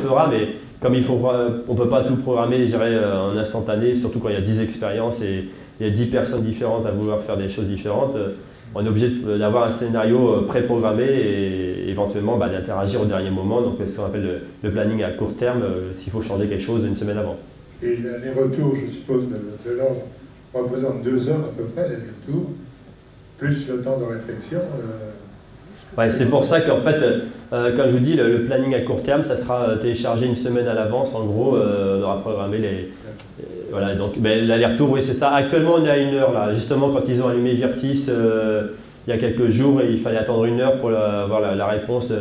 fera, mais comme il faut, on ne peut pas tout programmer, je dirais, en instantané, surtout quand il y a 10 expériences et il y a 10 personnes différentes à vouloir faire des choses différentes, on est obligé d'avoir un scénario préprogrammé et éventuellement bah, d'interagir au dernier moment, donc ce qu'on appelle le, planning à court terme, s'il faut changer quelque chose une semaine avant. Et les retours, je suppose, de, de l'ordre représentent deux heures à peu près, les retours, plus le temps de réflexion. C'est pour ça qu'en fait, euh, comme je vous dis, le, planning à court terme, ça sera euh, téléchargé une semaine à l'avance. En gros, euh, on aura programmé les. voilà, donc ben, l'aller-retour, oui, c'est ça. Actuellement, on est à une heure là. Justement, quand ils ont allumé Virtis il y a quelques jours, il fallait attendre une heure pour avoir la, réponse,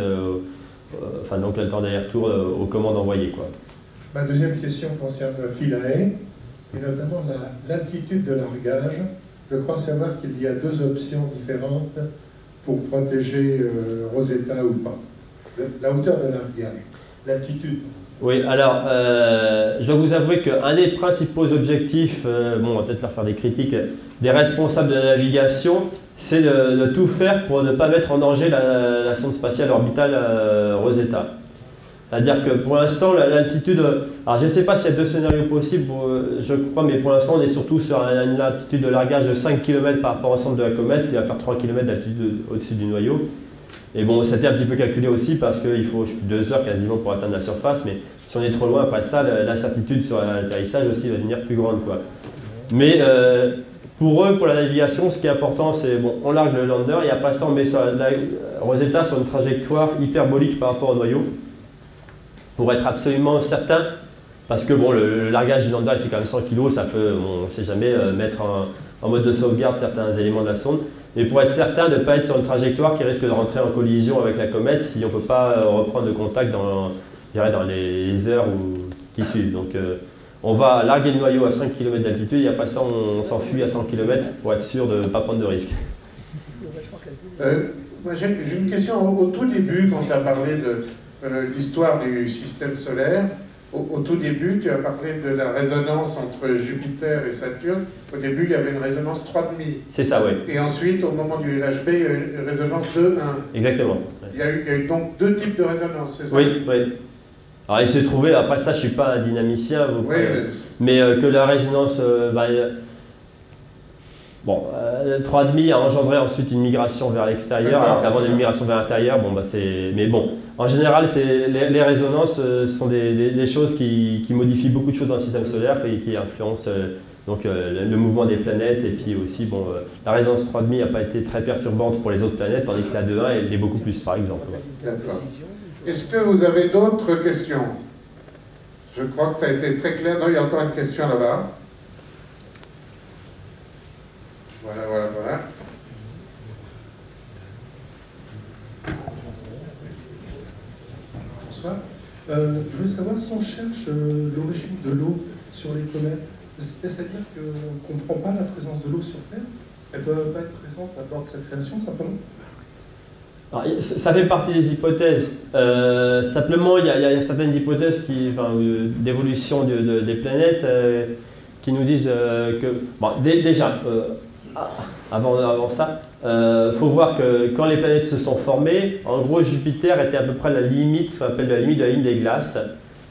enfin, donc le temps d'aller-retour aux commandes envoyées. Quoi. Ma deuxième question concerne Philae, et notamment l'altitude de largage. Je crois savoir qu'il y a deux options différentes pour protéger Rosetta ou pas la hauteur de navigable, l'altitude. Oui, alors, euh, je dois vous avouer qu'un des principaux objectifs, euh, bon, on va peut-être leur faire des critiques, des responsables de la navigation, c'est de, tout faire pour ne pas mettre en danger la, sonde spatiale orbitale euh, Rosetta. C'est-à-dire que pour l'instant, l'altitude, alors je ne sais pas s'il y a deux scénarios possibles, je crois, mais pour l'instant, on est surtout sur une altitude de largage de 5 km par rapport au centre de la comète, ce qui va faire 3 km d'altitude au-dessus du noyau. Et bon, c'était un petit peu calculé aussi parce qu'il faut deux heures quasiment pour atteindre la surface, mais si on est trop loin après ça, l'incertitude sur l'atterrissage aussi va devenir plus grande. Quoi. Mais euh, pour eux, pour la navigation, ce qui est important, c'est bon, on largue le lander et après ça, on met sur la, Rosetta sur une trajectoire hyperbolique par rapport au noyau pour être absolument certain. Parce que bon, le, largage du lander il fait quand même 100 kg, ça peut, on ne sait jamais, euh, mettre en mode de sauvegarde certains éléments de la sonde. Et pour être certain de ne pas être sur une trajectoire qui risque de rentrer en collision avec la comète si on ne peut pas euh, reprendre le contact dans, dans les heures qui suivent. Donc euh, on va larguer le noyau à 5 km d'altitude et après ça on s'enfuit à 100 km pour être sûr de ne pas prendre de risque. Euh, J'ai une question au, tout début quand tu as parlé de l'histoire du système solaire. Au, tout début, tu as parlé de la résonance entre Jupiter et Saturne. Au début, il y avait une résonance 3,5. C'est ça, oui. Et ensuite, au moment du LHB, il y a eu une résonance 2,1. Exactement. Il, y a eu, donc deux types de résonance, c'est ça? Oui, oui. Alors, il s'est trouvé, après ça, je ne suis pas un dynamicien, oui, mais, euh, que la résonance. Euh, bah, Bon, 3,5 euh, a engendré ensuite une migration vers l'extérieur, alors qu'avant une migration vers l'intérieur, bon, bah, c'est. Mais bon, en général, les, résonances euh, sont des, choses qui, modifient beaucoup de choses dans le système solaire et qui influencent euh, donc, le mouvement des planètes. Et puis aussi, bon, la résonance 3,5 n'a pas été très perturbante pour les autres planètes, tandis que la 2,1 elle est beaucoup plus, par exemple. Est-ce que vous avez d'autres questions? Je crois que ça a été très clair. Non, il y a encore une question là-bas. Voilà, voilà, voilà. Euh, je voulais savoir si on cherche euh, l'origine de l'eau sur les comètes. C'est-à-dire qu'on ne comprend pas la présence de l'eau sur Terre Elle ne peut pas être présente à bord de sa création, simplement ça fait partie des hypothèses. Euh, simplement, il y, a certaines hypothèses d'évolution des planètes qui nous disent que, bon, déjà, avant, avant ça, il euh, faut voir que quand les planètes se sont formées, en gros Jupiter était à peu près la limite, ce qu'on appelle la limite de la ligne des glaces.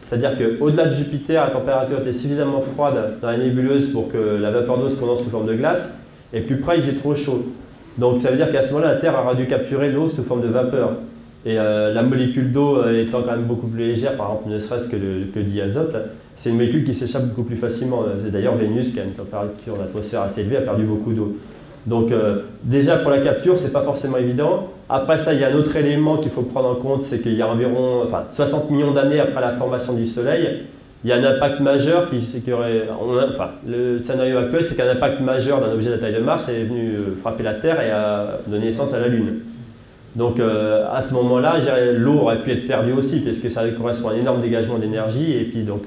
C'est-à-dire qu'au-delà de Jupiter, la température était suffisamment froide dans la nébuleuse pour que la vapeur d'eau se condense sous forme de glace, et plus près il faisait trop chaud. Donc ça veut dire qu'à ce moment-là, la Terre aura dû capturer l'eau sous forme de vapeur. Et euh, la molécule d'eau euh, étant quand même beaucoup plus légère, par exemple, ne serait-ce que le, que c'est une molécule qui s'échappe beaucoup plus facilement. D'ailleurs, Vénus, qui a une température d'atmosphère assez élevée, a perdu beaucoup d'eau. Donc euh, déjà pour la capture, c'est pas forcément évident. Après ça, il y a un autre élément qu'il faut prendre en compte, c'est qu'il y a environ enfin, 60 millions d'années après la formation du Soleil, il y a un impact majeur qui, qui aurait, enfin, le scénario actuel, c'est qu'un impact majeur d'un objet de la taille de Mars est venu euh, frapper la Terre et a donné naissance à la Lune. Donc euh, à ce moment-là, l'eau aurait pu être perdue aussi, parce que ça correspond à un énorme dégagement d'énergie et puis donc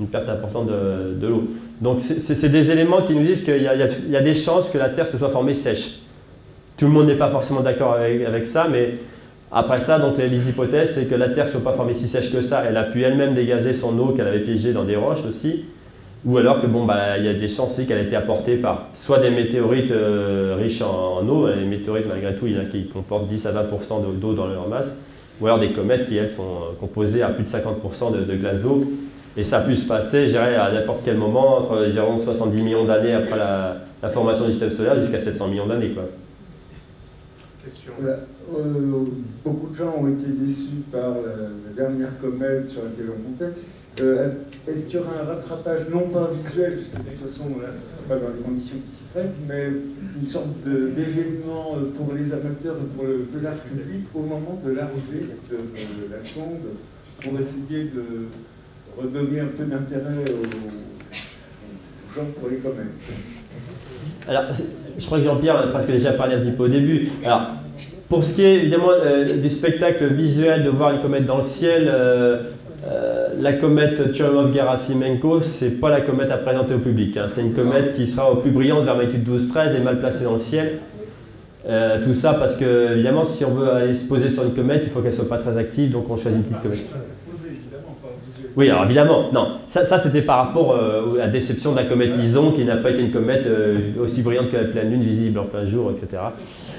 une perte importante de, l'eau. Donc c'est des éléments qui nous disent qu'il y, a des chances que la Terre se soit formée sèche. Tout le monde n'est pas forcément d'accord avec, ça, mais après ça, donc les, hypothèses, c'est que la Terre ne soit pas formée si sèche que ça. Elle a pu elle-même dégazer son eau qu'elle avait piégée dans des roches aussi. Ou alors que bon, bah, il y a des chances qu'elle a été apportée par soit des météorites euh, riches en, eau, les météorites malgré tout, il y en a qui comportent 10 à 20% d'eau dans leur masse, ou alors des comètes qui, elles, sont composées à plus de 50% de, glace d'eau. Et ça a pu se passer, je dirais, à n'importe quel moment, entre 70 millions d'années après la, formation du système solaire jusqu'à 700 millions d'années. Question. Euh, beaucoup de gens ont été déçus par la, dernière comète sur laquelle on montait. Euh, est-ce qu'il y aura un rattrapage, non pas visuel, puisque de toute façon là, ça ne sera pas dans les conditions qui s'y prêtent, mais une sorte d'événement euh, pour les amateurs et pour le, large public au moment de l'arrivée de, la sonde, pour essayer de redonner un peu d'intérêt aux, gens pour les comètes Alors, je crois que Jean-Pierre a presque déjà parlé un petit peu au début. Alors, pour ce qui est évidemment euh, du spectacle visuel, de voir une comète dans le ciel, euh, euh, la comète Churyumov-Gerasimenko, ce n'est pas la comète à présenter au public. Hein. C'est une comète qui sera au plus brillante vers magnitude 12-13 et mal placée dans le ciel. tout ça parce que, évidemment, si on veut aller se poser sur une comète, il faut qu'elle soit pas très active, donc on choisit une petite comète. Oui, alors évidemment, non. Ça, ça c'était par rapport à la déception de la comète Lison, qui n'a pas été une comète aussi brillante que la pleine lune, visible en plein jour, etc.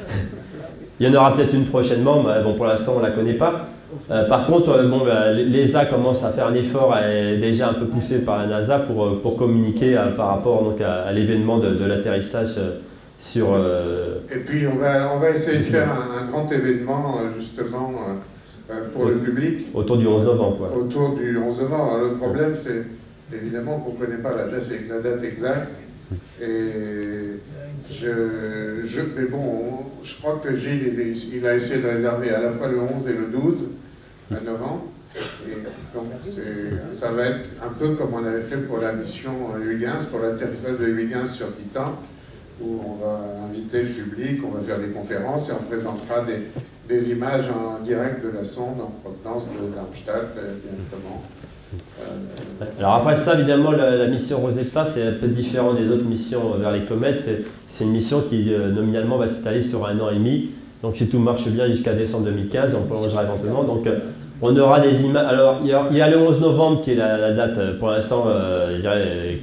Il y en aura peut-être une prochainement, mais bon, pour l'instant, on ne la connaît pas. Euh, par contre, euh, bon, bah, l'ESA commence à faire un effort, est déjà un peu poussé par la NASA pour, euh, pour communiquer par rapport donc, à, l'événement de, l'atterrissage sur... Et puis, on va, on va essayer de faire un, grand événement, justement, pour le public. Autour du 11 novembre, quoi. Autour du 11 novembre. le problème, c'est évidemment qu'on ne connaît pas la date, la date exacte. Et je, mais bon, je crois que Gilles, il, a essayé de réserver à la fois le 11 et le 12 novembre. Et donc, ça va être un peu comme on avait fait pour la mission Huygens, pour l'atterrissage de Huygens sur Titan, où on va inviter le public, on va faire des conférences et on présentera des, des images en direct de la sonde en provenance de Darmstadt euh, directement. Alors après ça, évidemment, la, mission Rosetta, c'est un peu différent des autres missions vers les comètes. C'est une mission qui, euh, nominalement, va s'étaler sur un an et demi. Donc si tout marche bien jusqu'à décembre 2015, on prolongera éventuellement. Donc euh, on aura des images. Alors il y, a, le 11 novembre qui est la, date, euh, pour l'instant,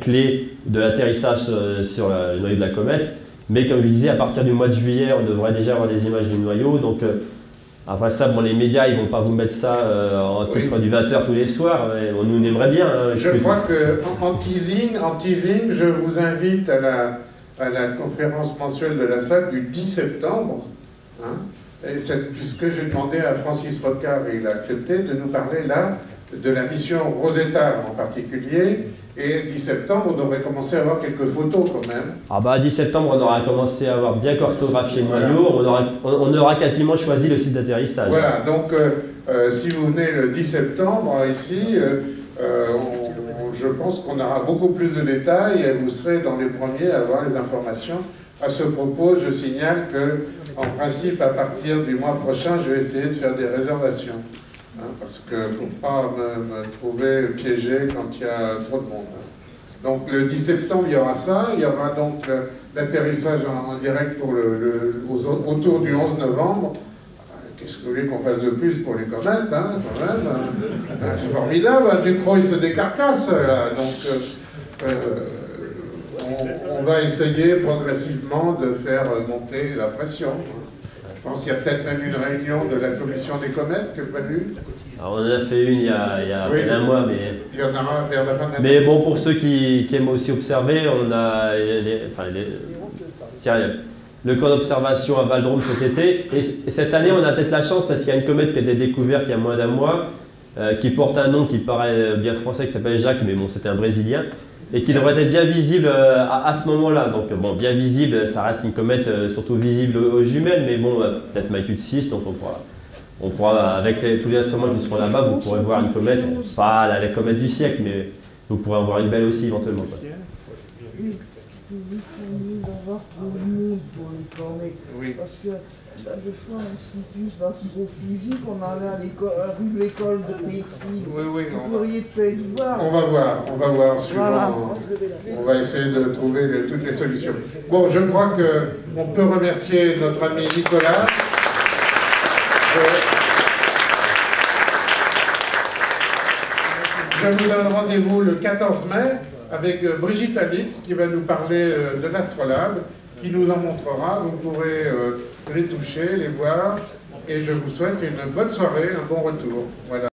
clé de l'atterrissage sur le noyau de la comète. Mais comme je disais, à partir du mois de juillet, on devrait déjà avoir des images du noyau. Donc après ça, bon, les médias, ils vont pas vous mettre ça euh, en titre du 20h tous les soirs. on nous aimerait bien. Hein, je crois que en, teasing, en teasing, je vous invite à la, à la conférence mensuelle de la salle du 10 septembre. Hein, et puisque j'ai demandé à Francis Rocard, et il a accepté, de nous parler là de la mission Rosetta en particulier, et 10 septembre, on devrait commencer à avoir quelques photos quand même. Ah bah 10 septembre, on aura commencé à avoir bien cartographié le noyau, on aura, on, aura quasiment choisi le site d'atterrissage. Voilà, donc euh, euh, si vous venez le 10 septembre ici, euh, je pense qu'on aura beaucoup plus de détails et vous serez dans les premiers à avoir les informations. À ce propos, je signale que, en principe, à partir du mois prochain, je vais essayer de faire des réservations. Hein, parce que ne faut pas me, trouver piégé quand il y a trop de monde. Hein. Donc le 10 septembre, il y aura ça, il y aura donc euh, l'atterrissage en, direct pour le, autour du 11 novembre. Euh, qu'est-ce que vous voulez qu'on fasse de plus pour les comètes, hein, quand même euh, C'est formidable, Ducrot il se décarcasse, donc on, on, va essayer progressivement de faire monter la pression. Je pense qu'il y a peut-être même une réunion de la commission des comètes est prévue. Alors on en a fait une il y a, il y a un mois, mais. Il y en aura vers la fin de Mais bon, pour ceux qui, aiment aussi observer, on a enfin, le camp d'observation à Valdrome cet été. Et, cette année, on a peut-être la chance parce qu'il y a une comète qui a été découverte il y a moins d'un mois, euh, qui porte un nom qui paraît bien français, qui s'appelle Jacques, mais bon, c'était un Brésilien et qui devrait être bien visible euh, à, ce moment-là. Donc bon, bien visible, ça reste une comète euh, surtout visible aux jumelles, mais bon, euh, peut-être magnitude 6, donc on pourra, on pourra avec tous les instruments qui seront là-bas, vous pourrez voir une comète, pas la, comète du siècle, mais vous pourrez en voir une belle aussi éventuellement Oui. Parce que des fois, on dans physique, on allait à l'école, rue de l'école de médecine. Oui, oui. Vous pourriez peut-être voir. On va voir, on va voir. Suivant, On va essayer de trouver toutes les solutions. Bon, je crois qu'on peut remercier notre ami Nicolas. Je vous donne rendez-vous le 14 mai avec euh, Brigitte Alix qui va nous parler euh, de l'Astrolabe, qui nous en montrera. Vous pourrez euh, les toucher, les voir. et je vous souhaite une bonne soirée, un bon retour. Voilà.